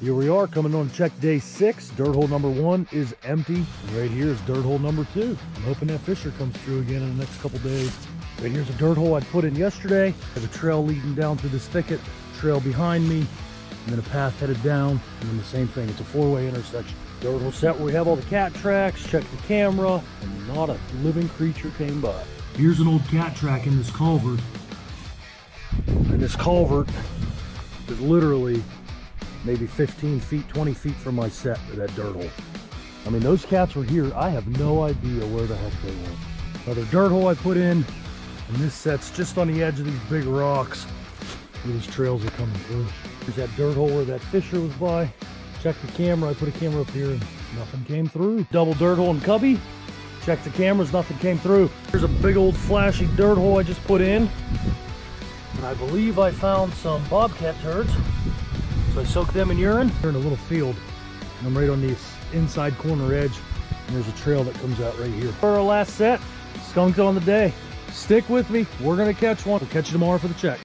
Here we are coming on check day six. Dirt hole number one is empty. Right here is dirt hole number two. I'm hoping that fisher comes through again in the next couple days. Right here's a dirt hole I put in yesterday. There's a trail leading down through this thicket, trail behind me, and then a path headed down, and then the same thing. It's a four-way intersection. Dirt hole set where we have all the cat tracks, check the camera, and not a living creature came by. Here's an old cat track in this culvert. And this culvert is literally maybe 15 feet, 20 feet from my set to that dirt hole. I mean, those cats were here. I have no idea where the heck they went. Another dirt hole I put in, and this set's just on the edge of these big rocks. where These trails are coming through. There's that dirt hole where that fisher was by. Check the camera. I put a camera up here and nothing came through. Double dirt hole in Cubby. Check the cameras, nothing came through. Here's a big old flashy dirt hole I just put in. And I believe I found some bobcat turds. So I soaked them in urine. They're in a little field. And I'm right on this inside corner edge. And there's a trail that comes out right here. For our last set, skunked on the day. Stick with me. We're going to catch one. We'll catch you tomorrow for the check.